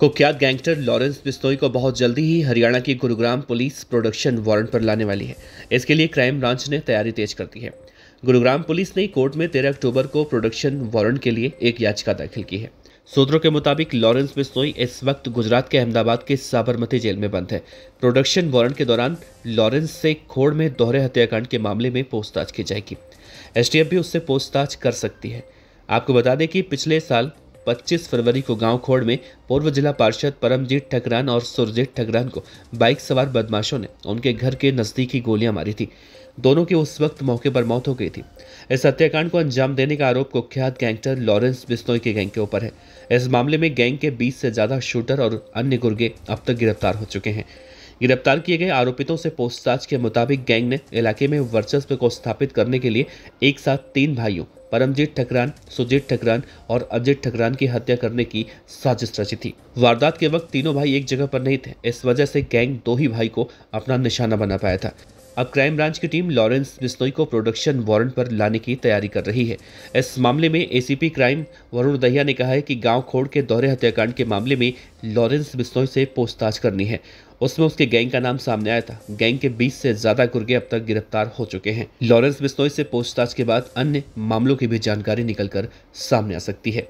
कुख्यात gangster Lawrence बिस्तोई को बहुत जल्दी ही हरियाणा की गुरुग्राम पुलिस प्रोडक्शन वारंट पर लाने वाली है। इसके लिए क्राइम ब्रांच ने तैयारी तेज कर दी है। गुरुग्राम पुलिस ने कोर्ट में 13 अक्टूबर को प्रोडक्शन वारंट के लिए एक याचिका दाखिल की है। सूत्रों के मुताबिक लॉरेंस बिस्तोई इस वक्त गुजरात के अहमदाबाद के साबरमती जेल में बंद है। प्रोडक्शन वारंट के दौरान लॉरेंस से खोड़ में दोहरे हत्याकांड के मामले में पूछताछ की जाएगी। एसटीएफ भी उससे पूछताछ कर सकती है। आपको बता दें कि पिछले साल 25 फरवरी को गाँव खोड़ में पूर्व जिला पार्षद परमजीत ठकरान और सुरजीत ठकरान को बाइक सवार बदमाशों ने उनके घर के नज़दीक गोलियाँ मारी थी। दोनों की उस वक्त मौके पर मौत हो गई थी। इस हत्याकांड को अंजाम देने का आरोप कुख्यात गैंगस्टर लॉरेंस बिस्नोई के गैंग के ऊपर है। इस मामले में गैंग के 20 से ज़्यादा शूटर और अन्य गुर्गे अब तक गिरफ़्तार हो चुके हैं। गिरफ़्तार किए गए आरोपितों से पूछताछ के मुताबिक गैंग ने इलाके में वर्चस्व को स्थापित करने के लिए एक साथ तीन भाइयों परमजीत ठकरान, सुजीत ठकरान और अजीत ठकरान की हत्या करने की साजिश रची थी। वारदात के वक्त तीनों भाई एक जगह पर नहीं थे। इस वजह से गैंग दो ही भाई को अपना निशाना बना पाया था। अब क्राइम ब्रांच की टीम लॉरेंस बिस्नोई को प्रोडक्शन वारंट पर लाने की तैयारी कर रही है। इस मामले में एसीपी क्राइम, वरुण दहिया ने कहा है कि गाँव खोड़ के दोहरे हत्याकांड के मामले में लॉरेंस बिस्नोई से पूछताछ करनी है। उसमें उसके गैंग का नाम सामने आया था। गैंग के 20 से ज़्यादा गुर्गे अब तक गिरफ़्तार हो चुके हैं। लॉरेंस बिस्नोई से पूछताछ के बाद अन्य मामलों की भी जानकारी निकलकर सामने आ सकती है।